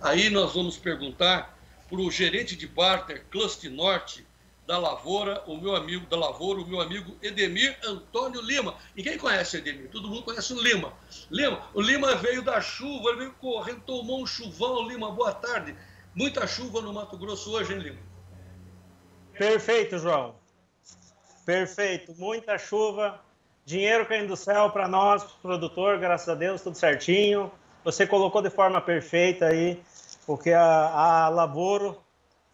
Aí nós vamos perguntar para o gerente de barter Cluster Norte da Lavoura, o meu amigo da Lavoura, o meu amigo Edemir Antônio Lima. E quem conhece Edemir? Todo mundo conhece o Lima. Lima, o Lima veio da chuva, ele veio correndo, tomou um chuvão. Lima, boa tarde. Muita chuva no Mato Grosso hoje, hein, Lima? Perfeito, João. Perfeito. Muita chuva, dinheiro caindo do céu para nós, produtor, graças a Deus, tudo certinho. Você colocou de forma perfeita aí, porque a, a Lavoro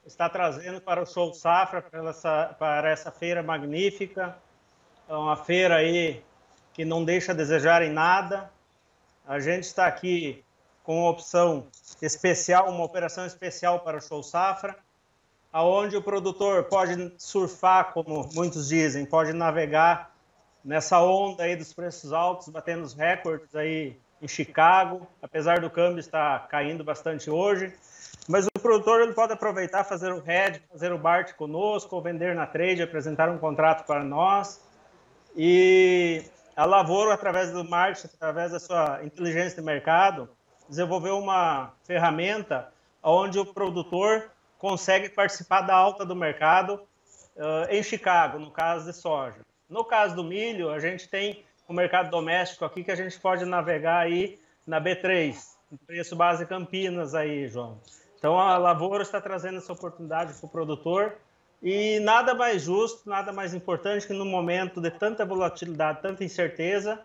está trazendo para o Show Safra, para essa, para essa feira magnífica. É uma feira aí que não deixa a desejar em nada. A gente está aqui com uma opção especial, uma operação especial para o Show Safra, aonde o produtor pode surfar, como muitos dizem, pode navegar nessa onda aí dos preços altos, batendo os recordes aí em Chicago, apesar do câmbio estar caindo bastante hoje. Mas o produtor ele pode aproveitar, fazer o head, fazer o BART conosco, vender na trade, apresentar um contrato para nós. E a Lavoro, através do marketing, através da sua inteligência de mercado, desenvolveu uma ferramenta onde o produtor consegue participar da alta do mercado uh, em Chicago, no caso de soja. No caso do milho, a gente tem o mercado doméstico aqui que a gente pode navegar aí na B3, preço base Campinas aí, João. Então a Lavoura está trazendo essa oportunidade para o produtor e nada mais justo, nada mais importante que no momento de tanta volatilidade, tanta incerteza,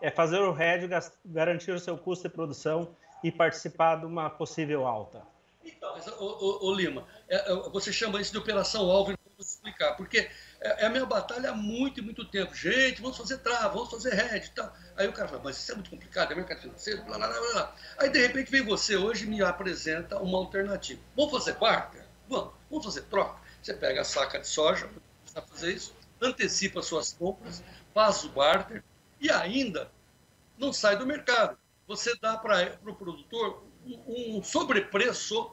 é fazer o hedge, garantir o seu custo de produção e participar de uma possível alta. Então, ô Lima, é, é, você chama isso de operação alvo, explicar, porque é, é, a minha batalha há muito e muito tempo. Gente, vamos fazer trava, vamos fazer hedge e tal. Aí o cara fala, mas isso é muito complicado, é mercado financeiro, blá, blá, blá, blá. Aí, de repente, vem você hoje e me apresenta uma alternativa. Vamos fazer barter? Vamos. Vamos fazer troca? Você pega a saca de soja, para fazer isso, antecipa suas compras, faz o barter e ainda não sai do mercado. Você dá para o pro produtor um, um sobrepreço,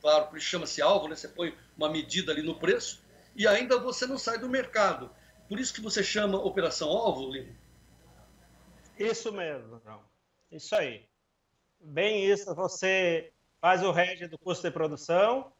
claro, que chama-se alvo, né? você põe uma medida ali no preço, e ainda você não sai do mercado. Por isso que você chama operação alvo, Lino? Isso mesmo, João. Isso aí. Bem isso, você faz o hedge do custo de produção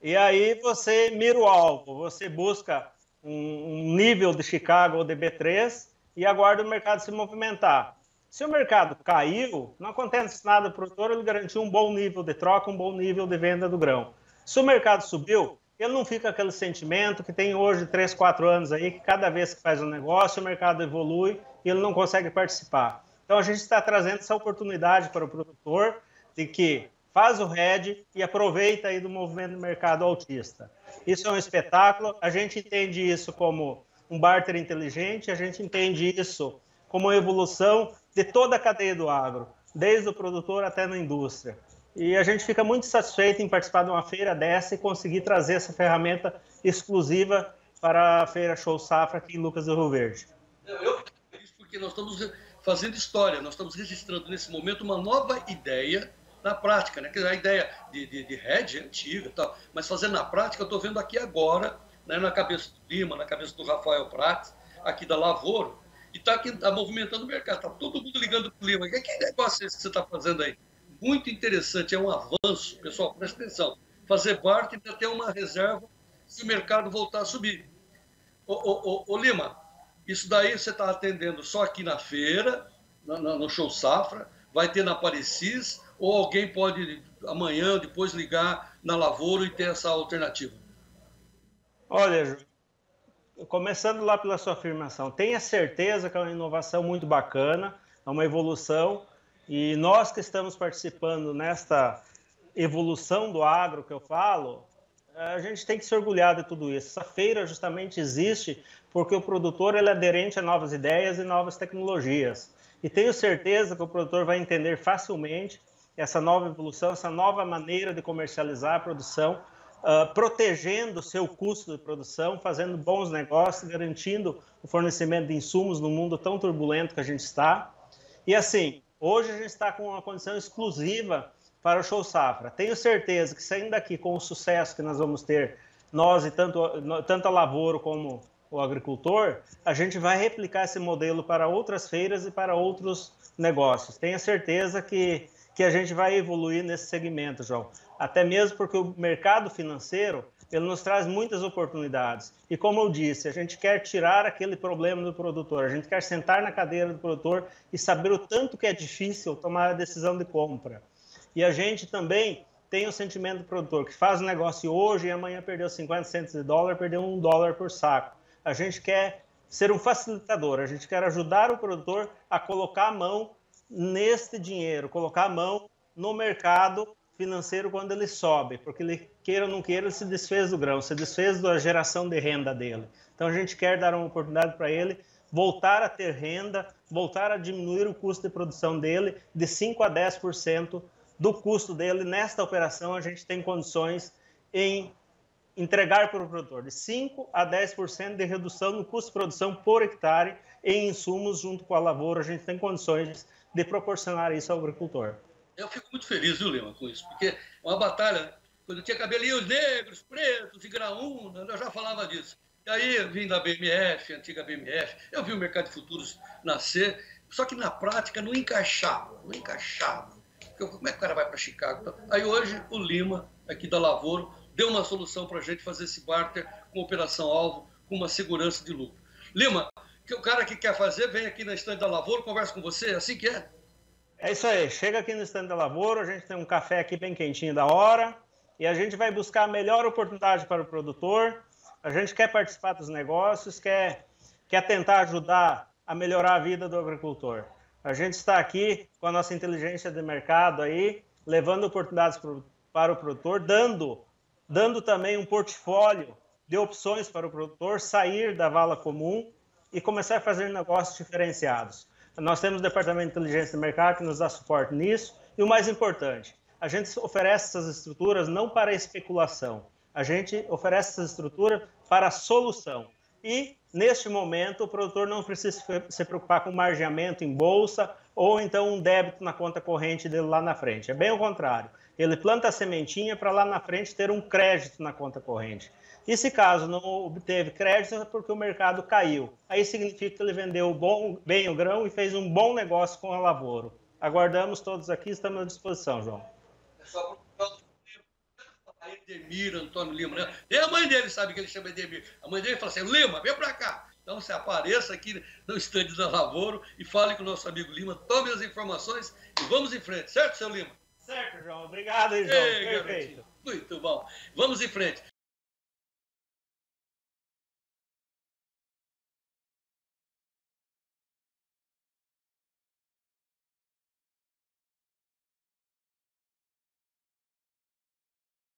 e aí você mira o alvo, você busca um, nível de Chicago ou de B3 e aguarda o mercado se movimentar. Se o mercado caiu, não acontece nada para o produtor, ele garantiu um bom nível de troca, um bom nível de venda do grão. Se o mercado subiu, ele não fica aquele sentimento que tem hoje 3, 4 anos aí, que cada vez que faz um negócio, o mercado evolui e ele não consegue participar. Então a gente está trazendo essa oportunidade para o produtor de que faz o RED e aproveita aí do movimento do mercado autista. Isso é um espetáculo, a gente entende isso como um barter inteligente, a gente entende isso como evolução de toda a cadeia do agro, desde o produtor até na indústria. E a gente fica muito satisfeito em participar de uma feira dessa e conseguir trazer essa ferramenta exclusiva para a Feira Show Safra aqui em Lucas do Rio Verde. Eu feliz porque nós estamos fazendo história, nós estamos registrando nesse momento uma nova ideia na prática, né? a ideia de, de, de head é tal, mas fazendo na prática, eu estou vendo aqui agora, né, na cabeça do Lima, na cabeça do Rafael Prates, aqui da Lavoro, e está tá movimentando o mercado, está todo mundo ligando para o Lima. Que, que negócio é esse que você está fazendo aí? Muito interessante, é um avanço, pessoal, presta atenção. Fazer parte ainda ter uma reserva se o mercado voltar a subir. Ô, ô, ô, ô Lima, isso daí você está atendendo só aqui na feira, no Show Safra, vai ter na Parecis, ou alguém pode amanhã, depois ligar na Lavoura e ter essa alternativa? Olha, começando lá pela sua afirmação, tenha certeza que é uma inovação muito bacana, é uma evolução, e nós que estamos participando nesta evolução do agro que eu falo, a gente tem que se orgulhar de tudo isso. Essa feira justamente existe porque o produtor ele é aderente a novas ideias e novas tecnologias. E tenho certeza que o produtor vai entender facilmente essa nova evolução, essa nova maneira de comercializar a produção, uh, protegendo o seu custo de produção, fazendo bons negócios, garantindo o fornecimento de insumos no mundo tão turbulento que a gente está. E assim, Hoje a gente está com uma condição exclusiva para o Show Safra. Tenho certeza que saindo daqui com o sucesso que nós vamos ter, nós e tanto, tanto a lavoura como o agricultor, a gente vai replicar esse modelo para outras feiras e para outros negócios. Tenha certeza que que a gente vai evoluir nesse segmento, João. Até mesmo porque o mercado financeiro ele nos traz muitas oportunidades. E como eu disse, a gente quer tirar aquele problema do produtor, a gente quer sentar na cadeira do produtor e saber o tanto que é difícil tomar a decisão de compra. E a gente também tem o sentimento do produtor que faz o negócio hoje e amanhã perdeu 50 centos de dólar, perdeu um dólar por saco. A gente quer ser um facilitador, a gente quer ajudar o produtor a colocar a mão neste dinheiro, colocar a mão no mercado financeiro quando ele sobe, porque ele queira ou não queira, ele se desfez do grão, se desfez da geração de renda dele. Então a gente quer dar uma oportunidade para ele voltar a ter renda, voltar a diminuir o custo de produção dele de 5 a 10% do custo dele. Nesta operação a gente tem condições em entregar para o produtor de 5 a 10% de redução no custo de produção por hectare em insumos junto com a lavoura. A gente tem condições de proporcionar isso ao agricultor. Eu fico muito feliz, viu, Lima, com isso, porque é uma batalha. Quando tinha cabelinhos negros, pretos e graúna, eu já falava disso. E aí vim da BMF, antiga BMF, eu vi o mercado de futuros nascer, só que na prática não encaixava, não encaixava. Como é que o cara vai para Chicago? Aí hoje o Lima, aqui da Lavoro, deu uma solução para a gente fazer esse barter com operação-alvo, com uma segurança de lucro. Lima, que o cara que quer fazer, vem aqui na estande da Lavoura, conversa com você, é assim que é? É isso aí, chega aqui no estande da Lavoura, a gente tem um café aqui bem quentinho da hora, e a gente vai buscar a melhor oportunidade para o produtor, a gente quer participar dos negócios, quer, quer tentar ajudar a melhorar a vida do agricultor. A gente está aqui com a nossa inteligência de mercado aí, levando oportunidades para o produtor, dando, dando também um portfólio de opções para o produtor sair da vala comum e começar a fazer negócios diferenciados. Nós temos o Departamento de Inteligência de Mercado que nos dá suporte nisso. E o mais importante, a gente oferece essas estruturas não para especulação, a gente oferece essas estruturas para solução. E, neste momento, o produtor não precisa se preocupar com margeamento em bolsa ou então um débito na conta corrente dele lá na frente. É bem o contrário. Ele planta a sementinha para lá na frente ter um crédito na conta corrente. E se caso não obteve crédito, é porque o mercado caiu. Aí significa que ele vendeu bom, bem o grão e fez um bom negócio com a lavoura. Aguardamos todos aqui, estamos à disposição, João. É só Edemir Antônio Lima, né? E a mãe dele sabe que ele chama Edemir. A mãe dele fala assim: Lima, vem para cá. Então você apareça aqui no estande da Lavouro e fale com o nosso amigo Lima, tome as informações e vamos em frente, certo, seu Lima? Certo, João. Obrigado, João. Ei, Perfeito. Garotinho. Muito bom. Vamos em frente.